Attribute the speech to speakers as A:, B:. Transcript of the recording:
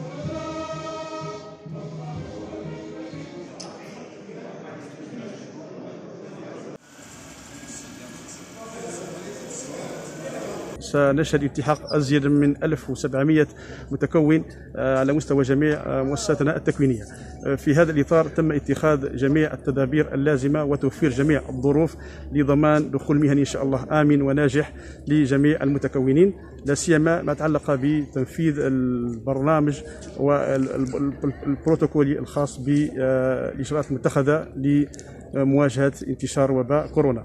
A: Thank you. سنشهد التحاق أزيد من 1700 متكون آه، على مستوى جميع آه، مؤسساتنا التكوينية. آه، في هذا الإطار تم اتخاذ جميع التدابير اللازمة وتوفير جميع الظروف لضمان دخول مهني إن شاء الله آمن وناجح لجميع المتكونين. لا سيما ما يتعلق بتنفيذ البرنامج والبروتوكولي الخاص بالإجراءات المتخذة لمواجهة انتشار وباء كورونا.